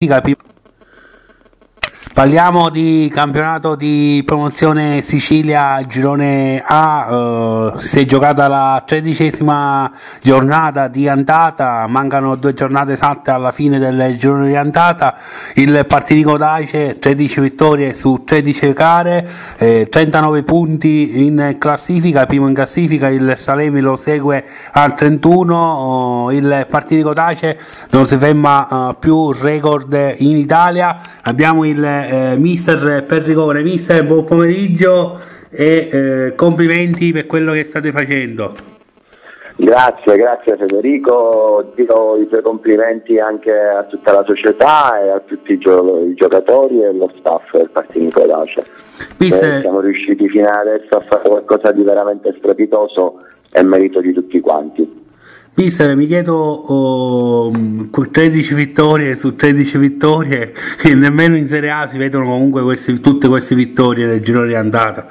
应该比 Parliamo di campionato di promozione Sicilia girone A, eh, si è giocata la tredicesima giornata di andata, mancano due giornate esatte alla fine del girone di andata, il Partinico Dace 13 vittorie su 13 gare, eh, 39 punti in classifica, primo in classifica il Salemi lo segue a 31, oh, il Partinico Dace non si ferma eh, più record in Italia, abbiamo il eh, mister Perricone. Mister, buon pomeriggio e eh, complimenti per quello che state facendo. Grazie, grazie Federico, dico i tuoi complimenti anche a tutta la società e a tutti i, gio- i giocatori e lo staff del Partito Dacia. Mister... Eh, siamo riusciti fino adesso a fare qualcosa di veramente strepitoso e merito di tutti quanti. Mister, mi chiedo oh, 13 vittorie su 13 vittorie che nemmeno in Serie A si vedono comunque questi, tutte queste vittorie nel giro di andata.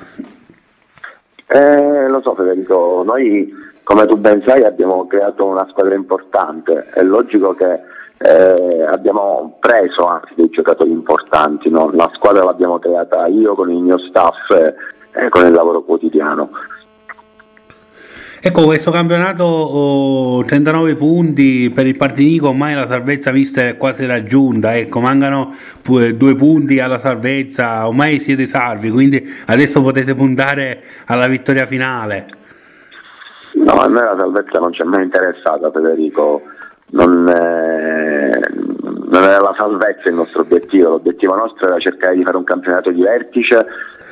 Eh, lo so Federico, noi come tu ben sai abbiamo creato una squadra importante, è logico che eh, abbiamo preso anche dei giocatori importanti, no? la squadra l'abbiamo creata io con il mio staff e con il lavoro quotidiano. Ecco, questo campionato oh, 39 punti per il Partinico, ormai la salvezza vista è quasi raggiunta, ecco, mancano due punti alla salvezza, ormai siete salvi, quindi adesso potete puntare alla vittoria finale. No, a me la salvezza non ci è mai interessata Federico, non, è, non era la salvezza il nostro obiettivo, l'obiettivo nostro era cercare di fare un campionato di vertice eh,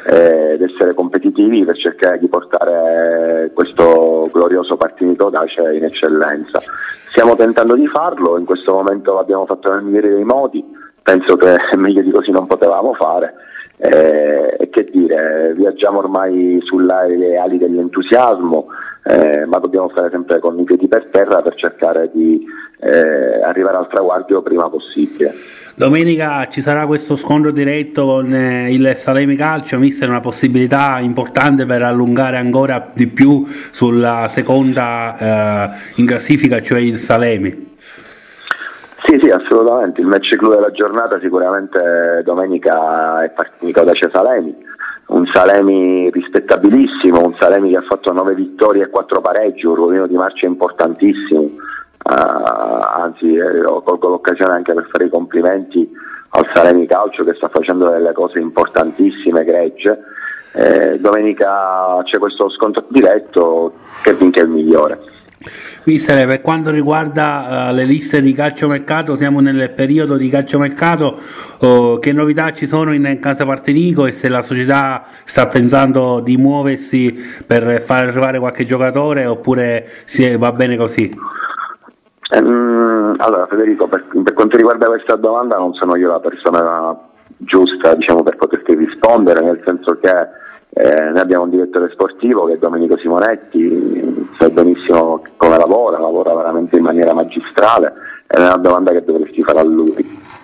ed essere competitivi per cercare di portare questo glorioso partito Dace in eccellenza. Stiamo tentando di farlo, in questo momento l'abbiamo fatto nel migliore dei modi, penso che meglio di così non potevamo fare. Eh, che dire, viaggiamo ormai sulle ali dell'entusiasmo, eh, ma dobbiamo stare sempre con i piedi per terra per cercare di eh, arrivare al traguardo prima possibile. Domenica ci sarà questo scontro diretto con eh, il Salemi Calcio, mister una possibilità importante per allungare ancora di più sulla seconda eh, in classifica, cioè il Salemi. Sì, sì, assolutamente. Il match clou della giornata sicuramente domenica è partito da Salemi. Un Salemi rispettabilissimo, un Salemi che ha fatto 9 vittorie e 4 pareggi, un ruolino di marcia importantissimo anzi eh, colgo l'occasione anche per fare i complimenti al Salemi Calcio che sta facendo delle cose importantissime, gregge. Eh, domenica c'è questo scontro diretto che vince il migliore. Mister, per quanto riguarda uh, le liste di calciomercato, siamo nel periodo di calciomercato, uh, che novità ci sono in Casa Partenico e se la società sta pensando di muoversi per far arrivare qualche giocatore oppure è, va bene così? Ehm, allora Federico, per, per, quanto riguarda questa domanda non sono io la persona giusta diciamo, per poterti rispondere, nel senso che eh, noi abbiamo un direttore sportivo che è Domenico Simonetti, sai benissimo come lavora, lavora veramente in maniera magistrale, è una domanda che dovresti fare a lui.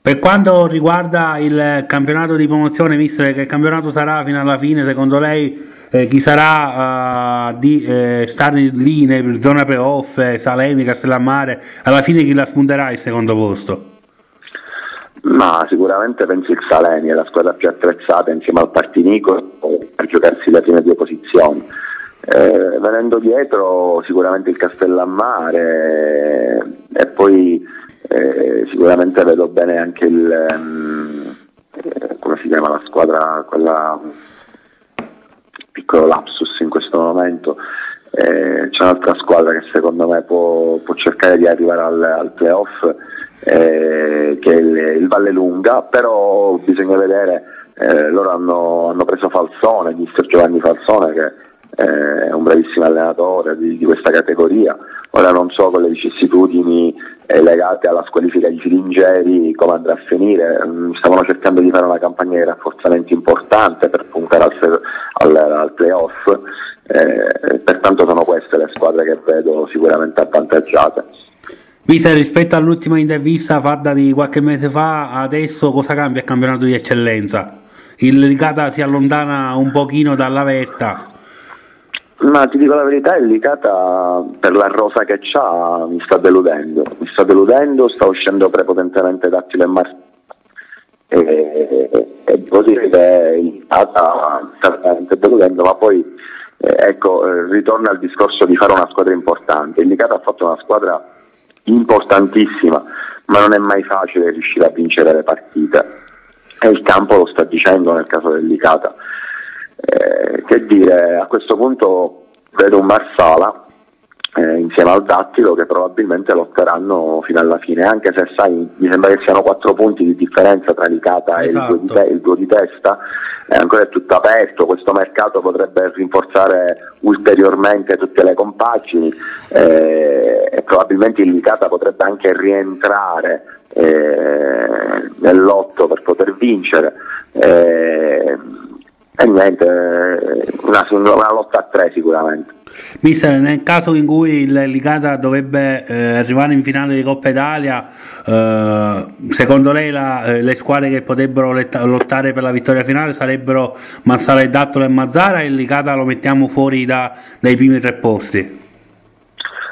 Per quanto riguarda il campionato di promozione, mister, che campionato sarà fino alla fine, secondo lei eh, chi sarà uh, di eh, stare lì in zona playoff, eh, Salemi, Castellammare, alla fine chi la spunterà il secondo posto? Ma sicuramente penso il Salemi, è la squadra più attrezzata insieme al Partinico per giocarsi le prime due posizioni. Eh, venendo dietro sicuramente il Castellammare eh, e poi eh, sicuramente vedo bene anche il um, come si chiama la squadra quella piccolo lapsus in questo momento. Eh, c'è un'altra squadra che secondo me può, può cercare di arrivare al, al playoff, eh, che è il, il, Valle Lunga, però bisogna vedere, eh, loro hanno, hanno, preso Falsone, mister Giovanni Falsone, che è un bravissimo allenatore di, di questa categoria, ora non so con le vicissitudini eh, legate alla squalifica di Filingeri come andrà a finire, mm, stavano cercando di fare una campagna di rafforzamento importante per puntare al, al, al playoff, eh, pertanto sono queste le squadre che vedo sicuramente avvantaggiate. Vista rispetto all'ultima intervista fatta di qualche mese fa, adesso cosa cambia il campionato di eccellenza? Il Rigata si allontana un pochino dalla verta? Ma ti dico la verità, il Licata per la rosa che c'ha mi sta deludendo, mi sta deludendo, sta uscendo prepotentemente Dattilo e Martino e, e devo dire che deludendo, ma poi eh, ecco, eh, ritorna al discorso di fare una squadra importante. Il Licata ha fatto una squadra importantissima, ma non è mai facile riuscire a vincere le partite. E il campo lo sta dicendo nel caso del Licata. Eh, che dire, a questo punto vedo un Marsala eh, insieme al Dattilo che probabilmente lotteranno fino alla fine, anche se sai, mi sembra che siano quattro punti di differenza tra Licata esatto. e il duo, te- il duo di, testa, eh, ancora è tutto aperto, questo mercato potrebbe rinforzare ulteriormente tutte le compagini eh, e probabilmente il Licata potrebbe anche rientrare eh, nell'otto per poter vincere. E niente, una, una, lotta a tre sicuramente. Mister, nel caso in cui il Licata dovrebbe eh, arrivare in finale di Coppa Italia, eh, secondo lei la, eh, le squadre che potrebbero letta, lottare per la vittoria finale sarebbero Massara e Dattolo e Mazzara e il Licata lo mettiamo fuori da, dai primi tre posti?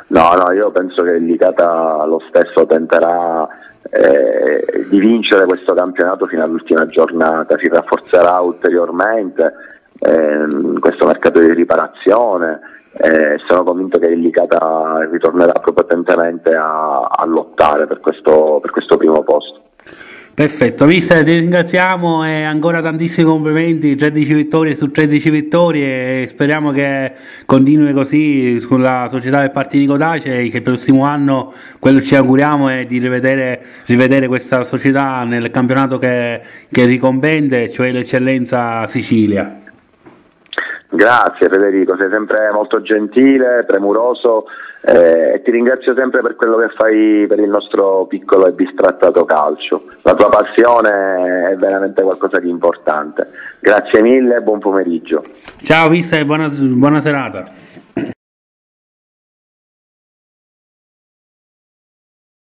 No, no, io penso che il Licata lo stesso tenterà eh, di vincere questo campionato fino all'ultima giornata, si rafforzerà ulteriormente ehm, questo mercato di riparazione. Eh, sono convinto che il Licata ritornerà potentemente a, a lottare per questo, per questo primo posto. Perfetto, mister, ti ringraziamo e ancora tantissimi complimenti, 13 vittorie su 13 vittorie e speriamo che continui così sulla società del Partinico Dace e che il prossimo anno quello ci auguriamo è di rivedere, rivedere questa società nel campionato che, che ricompende, cioè l'eccellenza Sicilia. Grazie Federico, sei sempre molto gentile, premuroso eh, e ti ringrazio sempre per quello che fai per il nostro piccolo e bistrattato calcio. La tua passione è veramente qualcosa di importante. Grazie mille e buon pomeriggio. Ciao, vista e buona, buona serata.